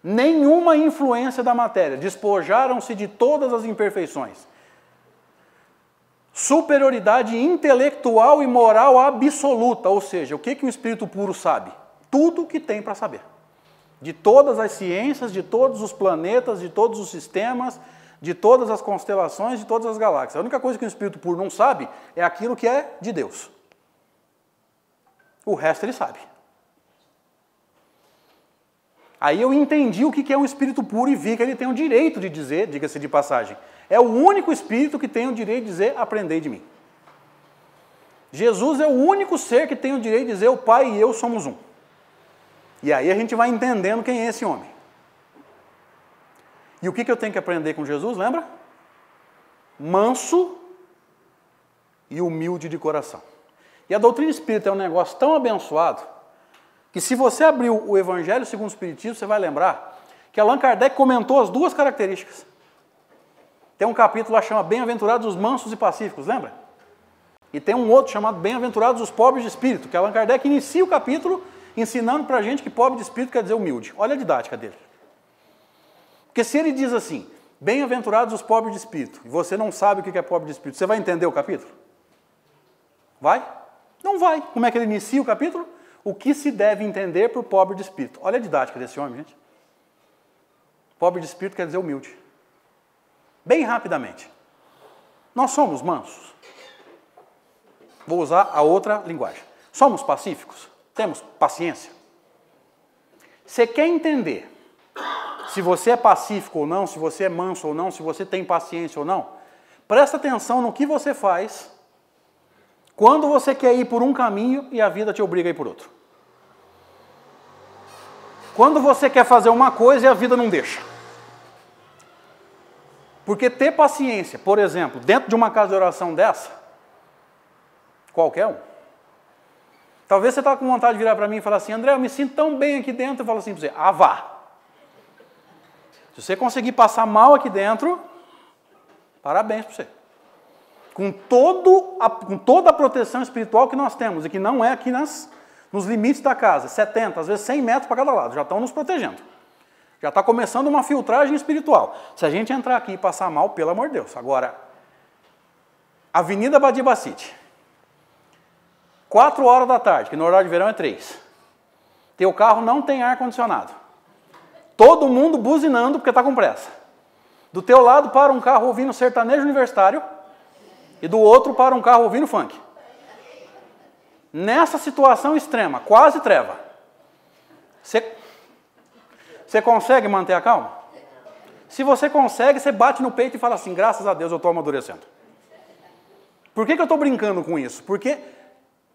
Nenhuma influência da matéria, despojaram-se de todas as imperfeições. Superioridade intelectual e moral absoluta, ou seja, o que, que um espírito puro sabe? Tudo o que tem para saber. De todas as ciências, de todos os planetas, de todos os sistemas, de todas as constelações, de todas as galáxias. A única coisa que o Espírito puro não sabe é aquilo que é de Deus. O resto ele sabe. Aí eu entendi o que é um espírito puro e vi que ele tem o direito de dizer, diga-se de passagem. É o único espírito que tem o direito de dizer: aprendei de mim. Jesus é o único ser que tem o direito de dizer: o Pai e eu somos um. E aí a gente vai entendendo quem é esse homem. E o que, que eu tenho que aprender com Jesus, lembra? Manso e humilde de coração. E a doutrina espírita é um negócio tão abençoado que se você abrir o Evangelho segundo o Espiritismo, você vai lembrar que Allan Kardec comentou as duas características. Tem um capítulo lá que chama Bem-aventurados os mansos e pacíficos, lembra? E tem um outro chamado Bem-aventurados os pobres de espírito, que Allan Kardec inicia o capítulo ensinando para a gente que pobre de espírito quer dizer humilde. Olha a didática dele. Porque se ele diz assim, bem-aventurados os pobres de espírito, e você não sabe o que é pobre de espírito, você vai entender o capítulo? Vai? Não vai. Como é que ele inicia o capítulo? O que se deve entender por pobre de espírito. Olha a didática desse homem, gente. Pobre de espírito quer dizer humilde. Bem rapidamente. Nós somos mansos. Vou usar a outra linguagem. Somos pacíficos? Temos paciência? Você quer entender se você é pacífico ou não, se você é manso ou não, se você tem paciência ou não? Presta atenção no que você faz quando você quer ir por um caminho e a vida te obriga a ir por outro. Quando você quer fazer uma coisa e a vida não deixa. Porque ter paciência, por exemplo, dentro de uma casa de oração dessa, qualquer um. Talvez você está com vontade de virar para mim e falar assim, André, eu me sinto tão bem aqui dentro. Eu falo assim para você, ah, vá. Se você conseguir passar mal aqui dentro, parabéns para você. Com, todo a, com toda a proteção espiritual que nós temos, e que não é aqui nas, nos limites da casa, 70, às vezes 100 metros para cada lado, já estão nos protegendo. Já está começando uma filtragem espiritual. Se a gente entrar aqui e passar mal, pelo amor de Deus. Agora, Avenida Badibacite, 4 horas da tarde, que no horário de verão é 3. Teu carro não tem ar-condicionado. Todo mundo buzinando porque está com pressa. Do teu lado para um carro ouvindo sertanejo universitário e do outro para um carro ouvindo funk. Nessa situação extrema, quase treva, você você consegue manter a calma? Se você consegue, você bate no peito e fala assim: graças a Deus eu estou amadurecendo. Por que, que eu estou brincando com isso? Porque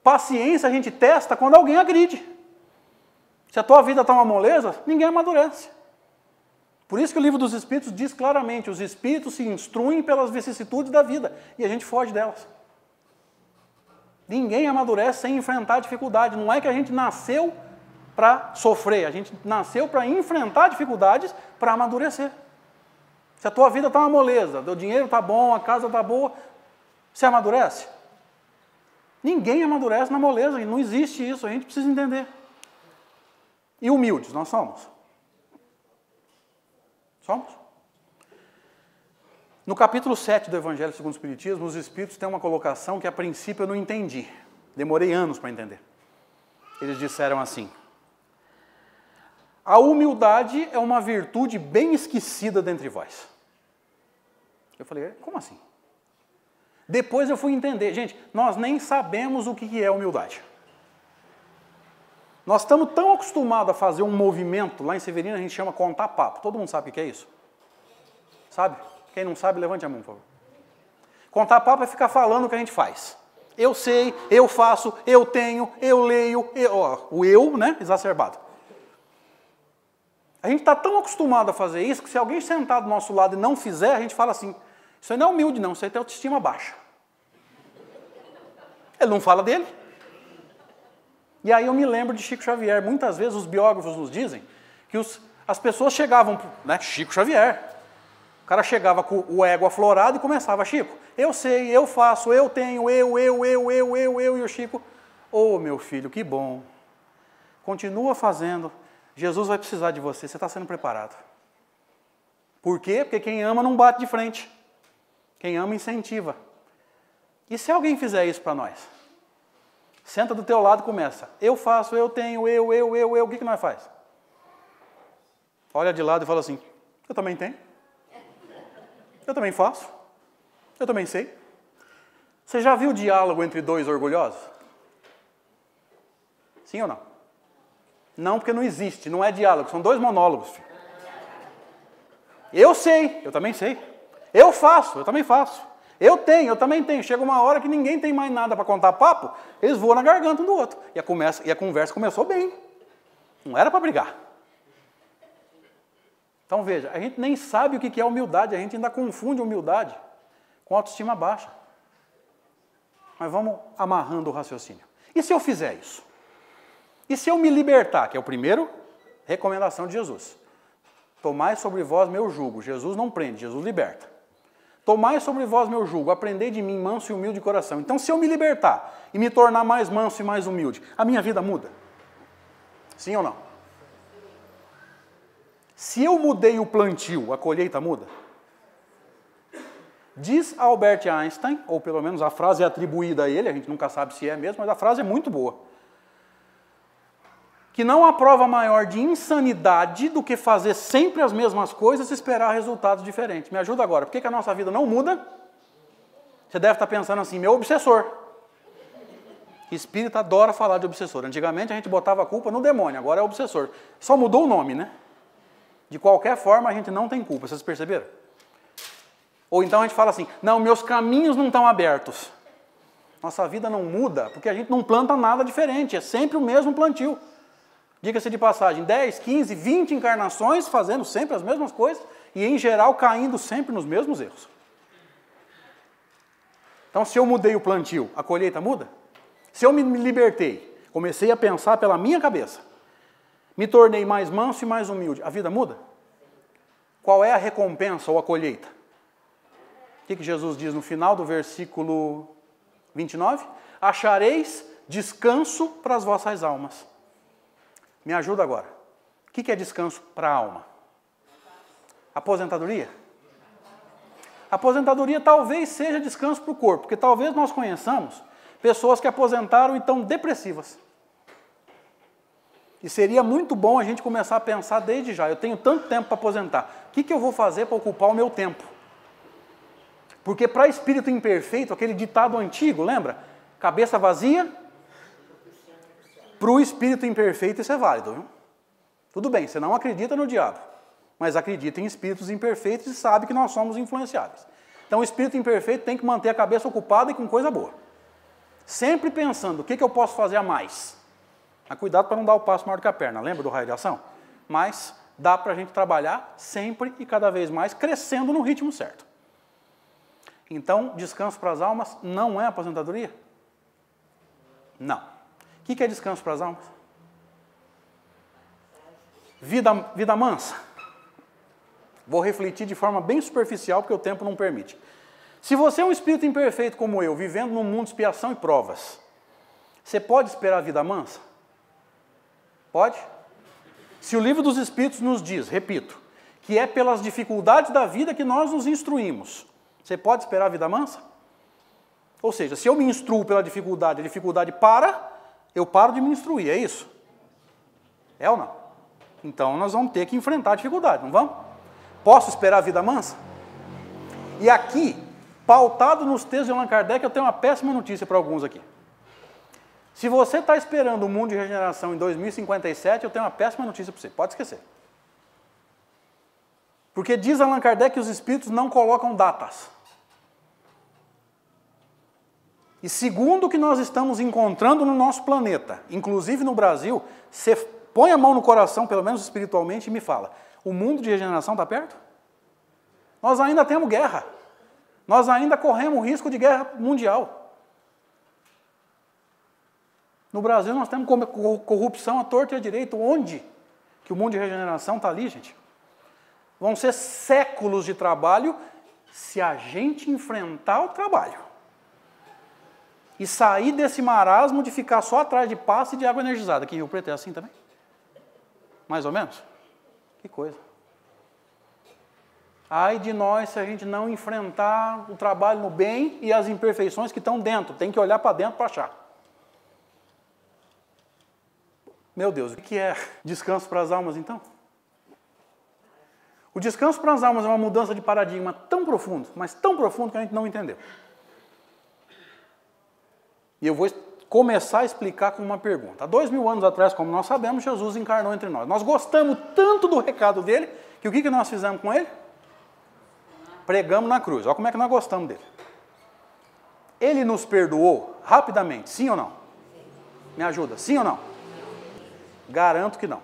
paciência a gente testa quando alguém agride. Se a tua vida está uma moleza, ninguém amadurece. Por isso que o livro dos Espíritos diz claramente: os Espíritos se instruem pelas vicissitudes da vida e a gente foge delas. Ninguém amadurece sem enfrentar dificuldade. Não é que a gente nasceu para sofrer, a gente nasceu para enfrentar dificuldades para amadurecer. Se a tua vida está uma moleza, o dinheiro está bom, a casa está boa, você amadurece? Ninguém amadurece na moleza, não existe isso, a gente precisa entender. E humildes nós somos? Somos? No capítulo 7 do Evangelho segundo o Espiritismo, os Espíritos têm uma colocação que a princípio eu não entendi. Demorei anos para entender. Eles disseram assim: a humildade é uma virtude bem esquecida dentre vós. Eu falei, como assim? Depois eu fui entender, gente, nós nem sabemos o que é humildade. Nós estamos tão acostumados a fazer um movimento, lá em Severina a gente chama contar papo. Todo mundo sabe o que é isso? Sabe? Quem não sabe, levante a mão, por favor. Contar papo é ficar falando o que a gente faz. Eu sei, eu faço, eu tenho, eu leio, eu, ó, o eu, né, exacerbado. A gente está tão acostumado a fazer isso que se alguém sentar do nosso lado e não fizer, a gente fala assim: Isso aí não é humilde, não, isso aí tem autoestima baixa. Ele não fala dele. E aí eu me lembro de Chico Xavier. Muitas vezes os biógrafos nos dizem que os, as pessoas chegavam, né, Chico Xavier. O cara chegava com o ego aflorado e começava, Chico, eu sei, eu faço, eu tenho, eu, eu, eu, eu, eu, eu, e o Chico, ô oh, meu filho, que bom. Continua fazendo, Jesus vai precisar de você, você está sendo preparado. Por quê? Porque quem ama não bate de frente. Quem ama incentiva. E se alguém fizer isso para nós? Senta do teu lado e começa. Eu faço, eu tenho, eu, eu, eu, eu. O que, que nós faz? Olha de lado e fala assim: Eu também tenho. Eu também faço. Eu também sei. Você já viu diálogo entre dois orgulhosos? Sim ou não? Não, porque não existe, não é diálogo, são dois monólogos. Eu sei, eu também sei. Eu faço, eu também faço. Eu tenho, eu também tenho. Chega uma hora que ninguém tem mais nada para contar papo, eles voam na garganta um do outro. E a, começa, e a conversa começou bem. Não era para brigar. Então veja, a gente nem sabe o que é humildade, a gente ainda confunde humildade com autoestima baixa. Mas vamos amarrando o raciocínio. E se eu fizer isso? E se eu me libertar, que é o primeiro recomendação de Jesus? Tomai sobre vós meu jugo. Jesus não prende, Jesus liberta. Tomai sobre vós meu jugo, aprendei de mim manso e humilde de coração. Então, se eu me libertar e me tornar mais manso e mais humilde, a minha vida muda? Sim ou não? Se eu mudei o plantio, a colheita muda? Diz Albert Einstein, ou pelo menos a frase é atribuída a ele, a gente nunca sabe se é mesmo, mas a frase é muito boa. Que não há prova maior de insanidade do que fazer sempre as mesmas coisas e esperar resultados diferentes. Me ajuda agora, por que, que a nossa vida não muda? Você deve estar pensando assim, meu obsessor. Espírita adora falar de obsessor. Antigamente a gente botava a culpa no demônio, agora é obsessor. Só mudou o nome, né? De qualquer forma a gente não tem culpa, vocês perceberam? Ou então a gente fala assim: não, meus caminhos não estão abertos. Nossa vida não muda porque a gente não planta nada diferente, é sempre o mesmo plantio. Diga-se de passagem: 10, 15, 20 encarnações fazendo sempre as mesmas coisas e, em geral, caindo sempre nos mesmos erros. Então, se eu mudei o plantio, a colheita muda? Se eu me libertei, comecei a pensar pela minha cabeça, me tornei mais manso e mais humilde, a vida muda? Qual é a recompensa ou a colheita? O que, que Jesus diz no final do versículo 29? Achareis descanso para as vossas almas. Me ajuda agora. O que, é descanso para a alma? Aposentadoria? Aposentadoria talvez seja descanso para o corpo, porque talvez nós conheçamos pessoas que aposentaram e estão depressivas. E seria muito bom a gente começar a pensar desde já. Eu tenho tanto tempo para aposentar. O que, que eu vou fazer para ocupar o meu tempo? Porque para espírito imperfeito, aquele ditado antigo, lembra? Cabeça vazia, para o espírito imperfeito isso é válido. Viu? Tudo bem, você não acredita no diabo, mas acredita em espíritos imperfeitos e sabe que nós somos influenciáveis. Então o espírito imperfeito tem que manter a cabeça ocupada e com coisa boa. Sempre pensando, o que, que eu posso fazer a mais? Mas cuidado para não dar o passo maior que a perna, lembra do raio de ação? Mas dá para a gente trabalhar sempre e cada vez mais, crescendo no ritmo certo. Então, descanso para as almas não é aposentadoria? Não. O que é descanso para as almas? Vida, vida mansa. Vou refletir de forma bem superficial, porque o tempo não permite. Se você é um espírito imperfeito como eu, vivendo num mundo de expiação e provas, você pode esperar a vida mansa? Pode? Se o livro dos Espíritos nos diz, repito, que é pelas dificuldades da vida que nós nos instruímos, você pode esperar a vida mansa? Ou seja, se eu me instruo pela dificuldade, a dificuldade para, eu paro de me instruir, é isso? É ou não? Então nós vamos ter que enfrentar a dificuldade, não vamos? Posso esperar a vida mansa? E aqui, pautado nos textos de Allan Kardec, eu tenho uma péssima notícia para alguns aqui. Se você está esperando o mundo de regeneração em 2057, eu tenho uma péssima notícia para você. Pode esquecer. Porque diz Allan Kardec que os espíritos não colocam datas. E segundo o que nós estamos encontrando no nosso planeta, inclusive no Brasil, você põe a mão no coração, pelo menos espiritualmente, e me fala: o mundo de regeneração está perto? Nós ainda temos guerra. Nós ainda corremos risco de guerra mundial. No Brasil nós temos corrupção à torta e à direita. Onde que o mundo de regeneração está ali, gente? Vão ser séculos de trabalho se a gente enfrentar o trabalho e sair desse marasmo de ficar só atrás de passe e de água energizada. Aqui em Rio Preto é assim também? Mais ou menos? Que coisa. Ai de nós se a gente não enfrentar o trabalho no bem e as imperfeições que estão dentro. Tem que olhar para dentro para achar. Meu Deus, o que é descanso para as almas então? O descanso para as almas é uma mudança de paradigma tão profundo, mas tão profundo que a gente não entendeu. E eu vou começar a explicar com uma pergunta. Há dois mil anos atrás, como nós sabemos, Jesus encarnou entre nós. Nós gostamos tanto do recado dele que o que, que nós fizemos com ele? Pregamos na cruz. Olha como é que nós gostamos dele. Ele nos perdoou rapidamente, sim ou não? Me ajuda, sim ou não? Garanto que não.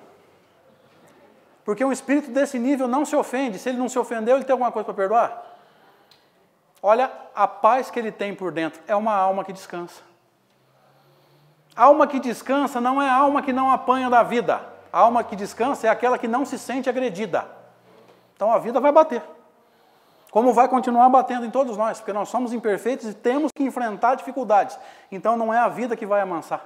Porque um espírito desse nível não se ofende. Se ele não se ofendeu, ele tem alguma coisa para perdoar? Olha a paz que ele tem por dentro. É uma alma que descansa. Alma que descansa não é alma que não apanha da vida. A alma que descansa é aquela que não se sente agredida. Então a vida vai bater. Como vai continuar batendo em todos nós, porque nós somos imperfeitos e temos que enfrentar dificuldades. Então não é a vida que vai amansar.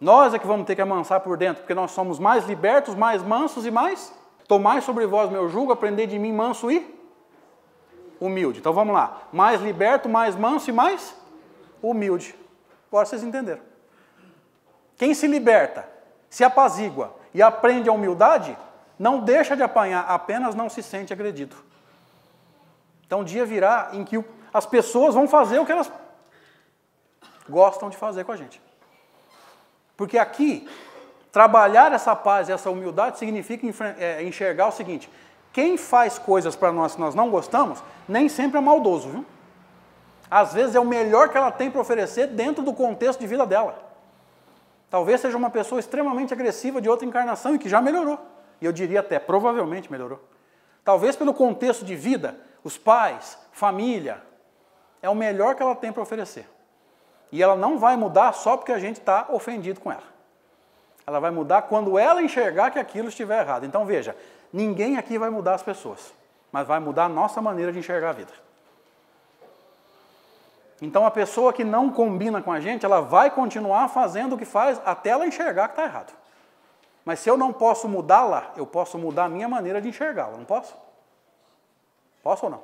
Nós é que vamos ter que amansar por dentro, porque nós somos mais libertos, mais mansos e mais. Tomai sobre vós meu jugo, aprendei de mim manso e humilde. Então vamos lá. Mais liberto, mais manso e mais humilde. Agora vocês entenderam. Quem se liberta, se apazigua e aprende a humildade, não deixa de apanhar, apenas não se sente agredido. Então, um dia virá em que as pessoas vão fazer o que elas gostam de fazer com a gente. Porque aqui, trabalhar essa paz e essa humildade significa é, enxergar o seguinte: quem faz coisas para nós que nós não gostamos, nem sempre é maldoso, viu? Às vezes é o melhor que ela tem para oferecer dentro do contexto de vida dela. Talvez seja uma pessoa extremamente agressiva de outra encarnação e que já melhorou. E eu diria até, provavelmente melhorou. Talvez pelo contexto de vida, os pais, família, é o melhor que ela tem para oferecer. E ela não vai mudar só porque a gente está ofendido com ela. Ela vai mudar quando ela enxergar que aquilo estiver errado. Então veja, ninguém aqui vai mudar as pessoas, mas vai mudar a nossa maneira de enxergar a vida. Então a pessoa que não combina com a gente, ela vai continuar fazendo o que faz até ela enxergar que está errado. Mas se eu não posso mudá-la, eu posso mudar a minha maneira de enxergá-la, não posso? Posso ou não?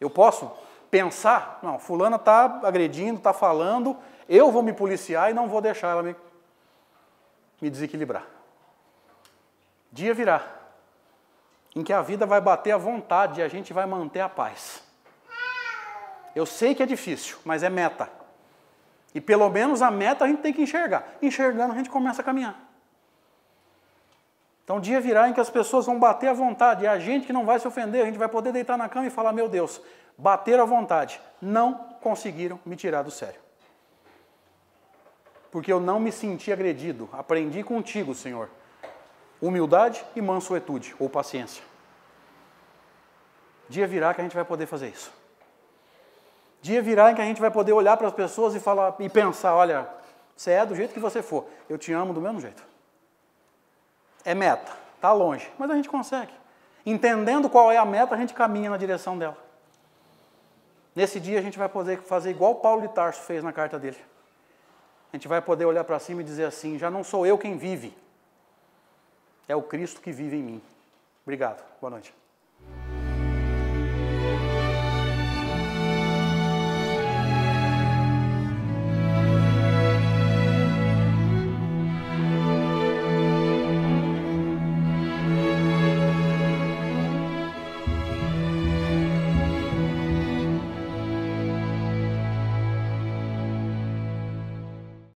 Eu posso pensar, não, fulana está agredindo, está falando, eu vou me policiar e não vou deixar ela me, me desequilibrar. Dia virá em que a vida vai bater à vontade e a gente vai manter a paz. Eu sei que é difícil, mas é meta. E pelo menos a meta a gente tem que enxergar. Enxergando a gente começa a caminhar. Então, dia virá em que as pessoas vão bater à vontade, e a gente que não vai se ofender, a gente vai poder deitar na cama e falar: Meu Deus, bater à vontade, não conseguiram me tirar do sério. Porque eu não me senti agredido, aprendi contigo, Senhor, humildade e mansuetude, ou paciência. Dia virá que a gente vai poder fazer isso. Dia virá em que a gente vai poder olhar para as pessoas e falar e pensar: olha, você é do jeito que você for, eu te amo do mesmo jeito é meta, está longe, mas a gente consegue. Entendendo qual é a meta, a gente caminha na direção dela. Nesse dia a gente vai poder fazer igual Paulo de Tarso fez na carta dele. A gente vai poder olhar para cima e dizer assim: já não sou eu quem vive, é o Cristo que vive em mim. Obrigado, boa noite.